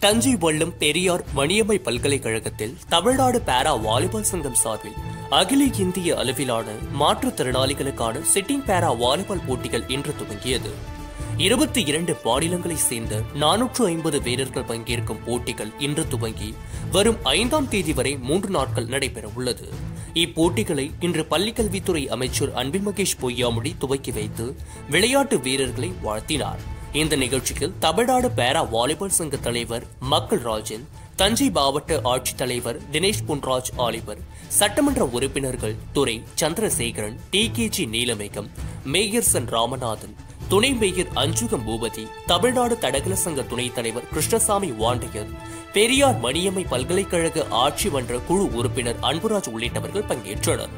தஞ்சை வள்ளும் பெரியார் மணியம்மை பல்கலைக்கழகத்தில் தமிழ்நாடு பேரா வாலிபால் சங்கம் சார்பில் அகில இந்திய அளவிலான மாற்றுத்திறனாளிகளுக்கான சிட்டிங் பேரா வாலிபால் போட்டிகள் இன்று துவங்கியது. இருபத்தி இரண்டு மாநிலங்களைச் சேர்ந்த நானூற்று ஐம்பது வீரர்கள் பங்கேற்கும் போட்டிகள் இன்று துவங்கி வரும் ஐந்தாம் தேதி வரை மூன்று நாட்கள் நடைபெற உள்ளது இப்போட்டிகளை இன்று பள்ளிக்கல்வித்துறை அமைச்சர் அன்பில் மகேஷ் பொய்யாமொழி துவக்கி வைத்து விளையாட்டு வீரர்களை வாழ்த்தினார். இந்த நிகழ்ச்சியில் தமிழ்நாடு பேரா வாலிபால் சங்க தலைவர் மக்கள் ராஜன் தஞ்சை மாவட்ட ஆட்சித்தலைவர் தினேஷ் புன்ராஜ் ஆலிவர் சட்டமன்ற உறுப்பினர்கள் Durai Chandrasekaran T K G Neelamegam mayor Sun Ramanathan துணை மேயர் அஞ்சுகம் பூபதி தமிழ்நாடு தடகள சங்க துணைத் தலைவர் கிருஷ்ணசாமி வாண்டையர் பெரியார் மணியம்மை பல்கலைக்கழக ஆட்சி மன்ற குழு உறுப்பினர் அன்புராஜ் உள்ளிட்டவர்கள் பங்கேற்றனர்.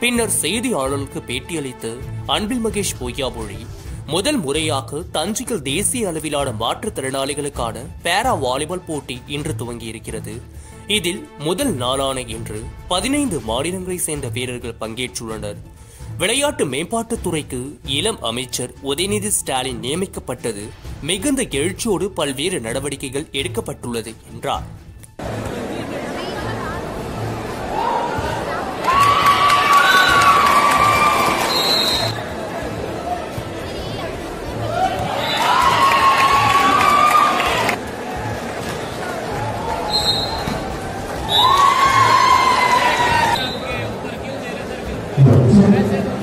பின்னர் செய்தியாளர்களுக்கு பேட்டியளித்து அன்பில் மகேஷ் பொய்யாமொழி முதல் முறையாக தஞ்சையில் தேசிய அளவிலான மாற்றுத்திறனாளிகளுக்கான பேரா வாலிபால் போட்டி இன்று துவங்கியிருக்கிறது. இதில் முதல் நாளான இன்று பதினைந்து மாநிலங்களை சேர்ந்த வீரர்கள் பங்கேற்றுள்ளனர். விளையாட்டு மேம்பாட்டுத் துறைக்கு இளம் அமைச்சர் உதயநிதி ஸ்டாலின் நியமிக்கப்பட்டது. மிகுந்த எழுச்சியோடு பல்வேறு நடவடிக்கைகள் எடுக்கப்பட்டுள்ளது என்றார். Música